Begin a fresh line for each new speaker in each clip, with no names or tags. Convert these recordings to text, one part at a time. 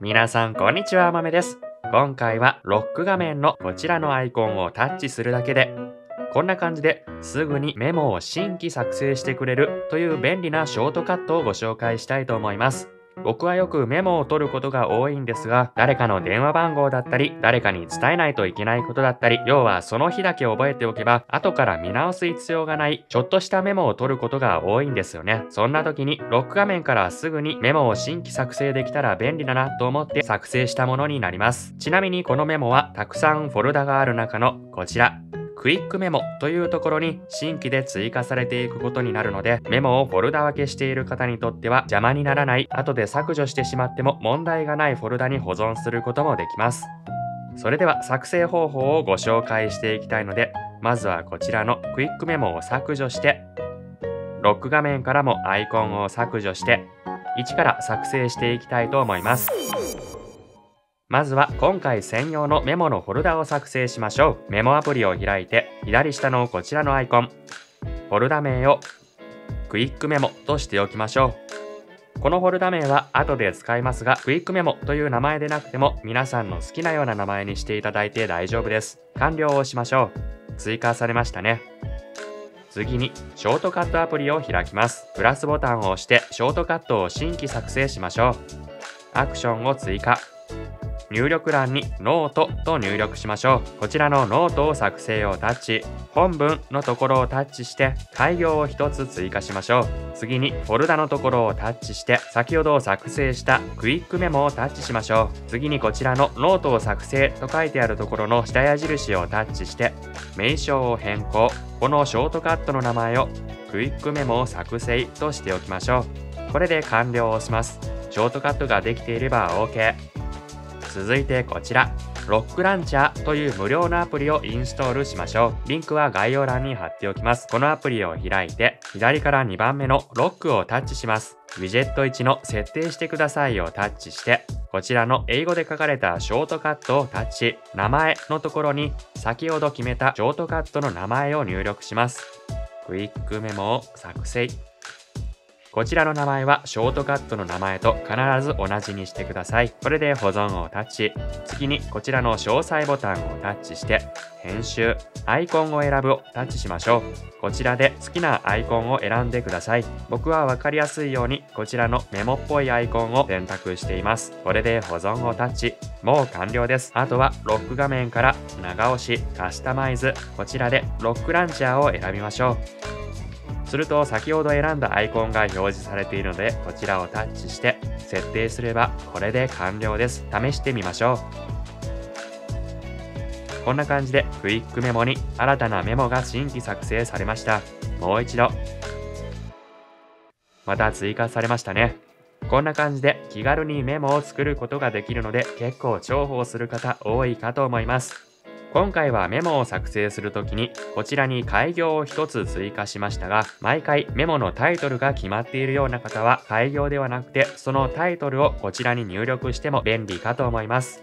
皆さんこんにちは、まめです。今回はロック画面のこちらのアイコンをタッチするだけで、こんな感じですぐにメモを新規作成してくれるという便利なショートカットをご紹介したいと思います。僕はよくメモを取ることが多いんですが、誰かの電話番号だったり、誰かに伝えないといけないことだったり、要はその日だけ覚えておけば、後から見直す必要がない、ちょっとしたメモを取ることが多いんですよね。そんな時に、ロック画面からすぐにメモを新規作成できたら便利だなと思って作成したものになります。ちなみにこのメモは、たくさんフォルダがある中のこちら、クイックメモというところに新規で追加されていくことになるので、メモをフォルダ分けしている方にとっては邪魔にならない、後で削除してしまっても問題がないフォルダに保存することもできます。それでは作成方法をご紹介していきたいので、まずはこちらのクイックメモを削除して、ロック画面からもアイコンを削除して、1から作成していきたいと思います。まずは今回専用のメモのフォルダを作成しましょう。メモアプリを開いて左下のこちらのアイコン、フォルダ名をクイックメモとしておきましょう。このフォルダ名は後で使いますが、クイックメモという名前でなくても皆さんの好きなような名前にしていただいて大丈夫です。完了をしましょう。追加されましたね。次に、ショートカットアプリを開きます。プラスボタンを押して、ショートカットを新規作成しましょう。アクションを追加。入力欄にノートと入力しましょう。こちらのノートを作成をタッチ、本文のところをタッチして改行を1つ追加しましょう。次にフォルダのところをタッチして先ほど作成したクイックメモをタッチしましょう。次にこちらのノートを作成と書いてあるところの下矢印をタッチして名称を変更。このショートカットの名前をクイックメモを作成としておきましょう。これで完了をします。ショートカットができていれば OK。続いてこちら、ロックランチャーという無料のアプリをインストールしましょう。リンクは概要欄に貼っておきます。このアプリを開いて、左から2番目のロックをタッチします。ウィジェット1の設定してくださいをタッチして、こちらの英語で書かれたショートカットをタッチ、名前のところに先ほど決めたショートカットの名前を入力します。クイックメモを作成。こちらの名前はショートカットの名前と必ず同じにしてください。これで保存をタッチ。次にこちらの詳細ボタンをタッチして、編集、アイコンを選ぶをタッチしましょう。こちらで好きなアイコンを選んでください。僕はわかりやすいようにこちらのメモっぽいアイコンを選択しています。これで保存をタッチ。もう完了です。あとはロック画面から長押し、カスタマイズ、こちらでロックランチャーを選びましょう。すると先ほど選んだアイコンが表示されているのでこちらをタッチして設定すればこれで完了です。試してみましょう。こんな感じでクイックメモに新たなメモが新規作成されました。もう一度。また追加されましたね。こんな感じで気軽にメモを作ることができるので結構重宝する方多いかと思います。今回はメモを作成するときにこちらに開業を1つ追加しましたが毎回メモのタイトルが決まっているような方は開業ではなくてそのタイトルをこちらに入力しても便利かと思います。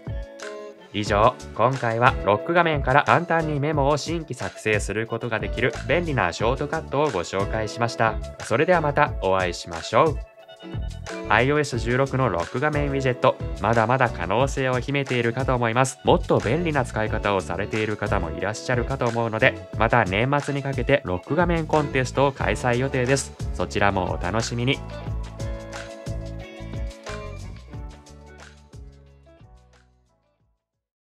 以上今回はロック画面から簡単にメモを新規作成することができる便利なショートカットをご紹介しました。それではまたお会いしましょう。iOS16 のロック画面ウィジェット、まだまだ可能性を秘めているかと思います。もっと便利な使い方をされている方もいらっしゃるかと思うので、また年末にかけてロック画面コンテストを開催予定です。そちらもお楽しみに。